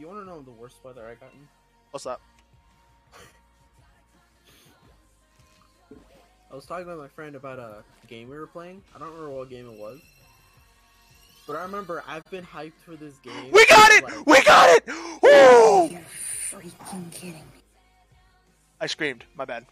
You want to know the worst weather I got in? What's that? I was talking with my friend about a game we were playing. I don't remember what game it was. But I remember I've been hyped for this game. We got it! like- We got it! Ooh! You're freaking kidding me. I screamed. My bad.